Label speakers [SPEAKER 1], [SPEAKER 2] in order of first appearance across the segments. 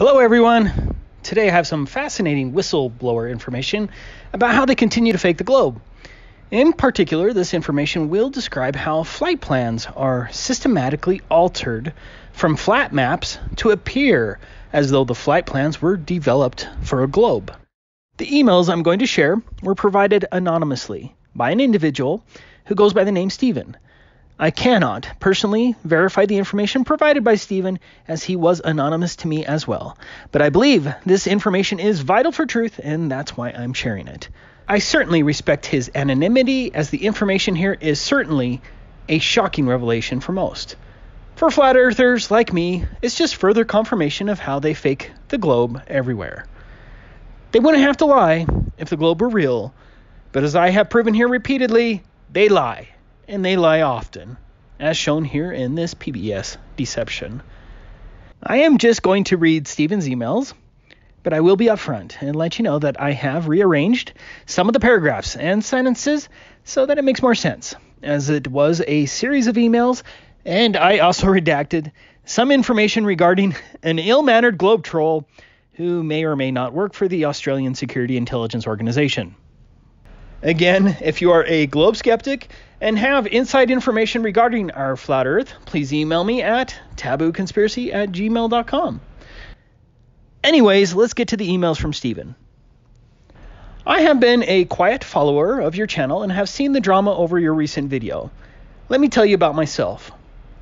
[SPEAKER 1] Hello, everyone. Today I have some fascinating whistleblower information about how they continue to fake the globe. In particular, this information will describe how flight plans are systematically altered from flat maps to appear as though the flight plans were developed for a globe. The emails I'm going to share were provided anonymously by an individual who goes by the name Stephen. I cannot personally verify the information provided by Stephen as he was anonymous to me as well, but I believe this information is vital for truth and that's why I'm sharing it. I certainly respect his anonymity as the information here is certainly a shocking revelation for most. For flat earthers like me, it's just further confirmation of how they fake the globe everywhere. They wouldn't have to lie if the globe were real, but as I have proven here repeatedly, they lie and they lie often, as shown here in this PBS deception. I am just going to read Stephen's emails, but I will be upfront and let you know that I have rearranged some of the paragraphs and sentences so that it makes more sense, as it was a series of emails, and I also redacted some information regarding an ill mannered globe troll who may or may not work for the Australian Security Intelligence Organization. Again, if you are a globe skeptic and have inside information regarding our flat earth, please email me at tabooconspiracy at gmail.com. Anyways, let's get to the emails from Stephen. I have been a quiet follower of your channel and have seen the drama over your recent video. Let me tell you about myself.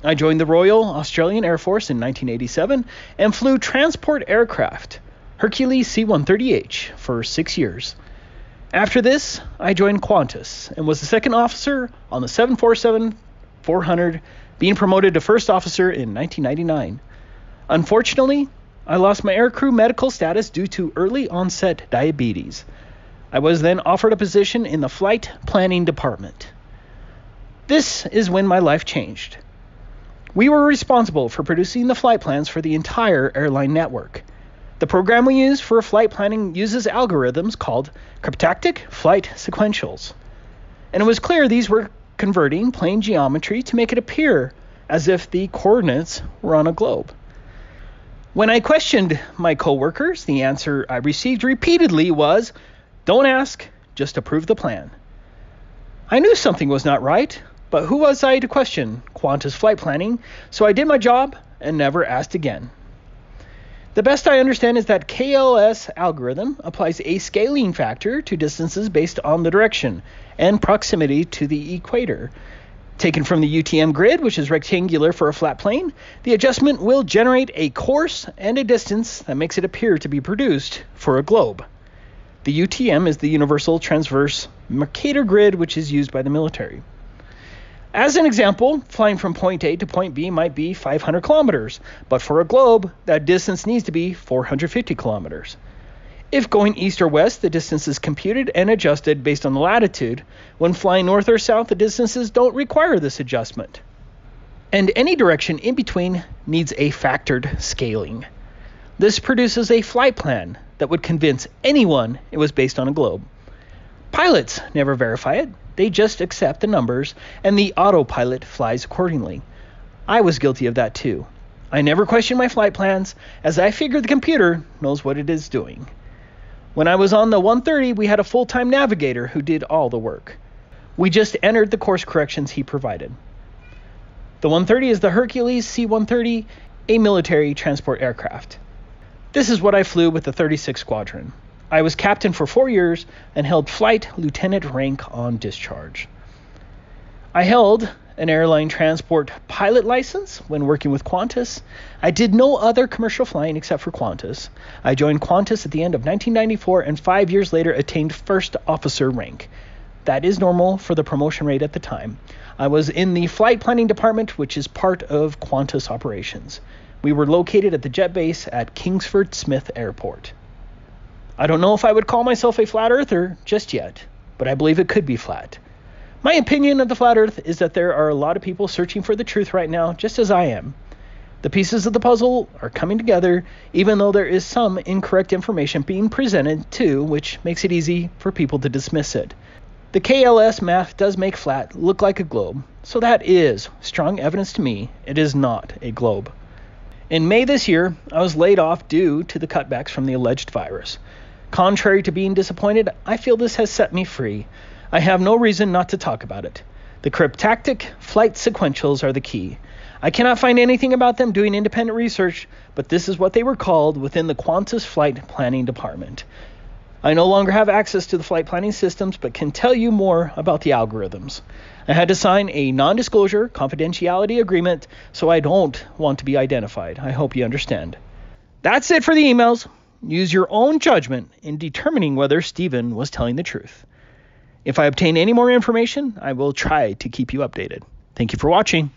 [SPEAKER 1] I joined the Royal Australian Air Force in 1987 and flew transport aircraft, Hercules C 130H, for six years. After this, I joined Qantas and was the second officer on the 747 400, being promoted to first officer in 1999. Unfortunately, I lost my aircrew medical status due to early onset diabetes. I was then offered a position in the flight planning department. This is when my life changed. We were responsible for producing the flight plans for the entire airline network. The program we use for flight planning uses algorithms called cryptactic flight sequentials. And it was clear these were converting plane geometry to make it appear as if the coordinates were on a globe. When I questioned my coworkers, the answer I received repeatedly was, "Don't ask, just approve the plan." I knew something was not right, but who was I to question Qantas flight planning? So I did my job and never asked again. The best I understand is that KLS algorithm applies a scaling factor to distances based on the direction and proximity to the equator. Taken from the UTM grid, which is rectangular for a flat plane, the adjustment will generate a course and a distance that makes it appear to be produced for a globe. The UTM is the Universal Transverse Mercator Grid, which is used by the military. As an example, flying from point A to point B might be 500 kilometers, but for a globe, that distance needs to be 450 kilometers. If going east or west, the distance is computed and adjusted based on the latitude. When flying north or south, the distances don't require this adjustment. And any direction in between needs a factored scaling. This produces a flight plan that would convince anyone it was based on a globe. Pilots never verify it, they just accept the numbers, and the autopilot flies accordingly. I was guilty of that too. I never questioned my flight plans, as I figured the computer knows what it is doing. When I was on the 130, we had a full time navigator who did all the work. We just entered the course corrections he provided. The 130 is the Hercules C 130, a military transport aircraft. This is what I flew with the 36th Squadron. I was captain for four years and held flight lieutenant rank on discharge. I held an airline transport pilot license when working with Qantas. I did no other commercial flying except for Qantas. I joined Qantas at the end of 1994 and five years later attained first officer rank. That is normal for the promotion rate at the time. I was in the flight planning department, which is part of Qantas operations. We were located at the jet base at Kingsford Smith Airport. I don't know if I would call myself a flat earther just yet, but I believe it could be flat. My opinion of the flat earth is that there are a lot of people searching for the truth right now, just as I am. The pieces of the puzzle are coming together, even though there is some incorrect information being presented too, which makes it easy for people to dismiss it. The KLS math does make flat look like a globe, so that is strong evidence to me it is not a globe. In May this year, I was laid off due to the cutbacks from the alleged virus. Contrary to being disappointed, I feel this has set me free. I have no reason not to talk about it. The cryptactic flight sequentials are the key. I cannot find anything about them doing independent research, but this is what they were called within the Qantas Flight Planning Department. I no longer have access to the flight planning systems, but can tell you more about the algorithms. I had to sign a non disclosure confidentiality agreement, so I don't want to be identified. I hope you understand. That's it for the emails. Use your own judgment in determining whether Stephen was telling the truth. If I obtain any more information, I will try to keep you updated. Thank you for watching.